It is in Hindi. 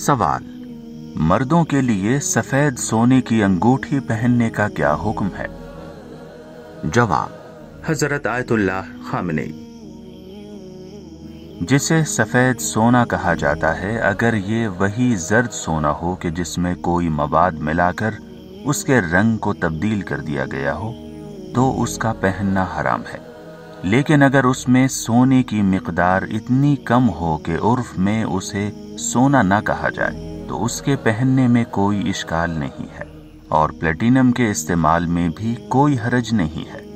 सवाल मर्दों के लिए सफ़ेद सोने की अंगूठी पहनने का क्या हुक्म है? जवाब हज़रत आयतुल्लाह खामने। जिसे सफ़ेद सोना कहा जाता है अगर ये वही जर्द सोना हो कि जिसमें कोई मवाद मिलाकर उसके रंग को तब्दील कर दिया गया हो तो उसका पहनना हराम है। लेकिन अगर उसमें सोने की मकदार इतनी कम हो कि उर्फ़ में उसे सोना ना कहा जाए तो उसके पहनने में कोई इश्काल नहीं है और प्लेटिनम के इस्तेमाल में भी कोई हरज नहीं है।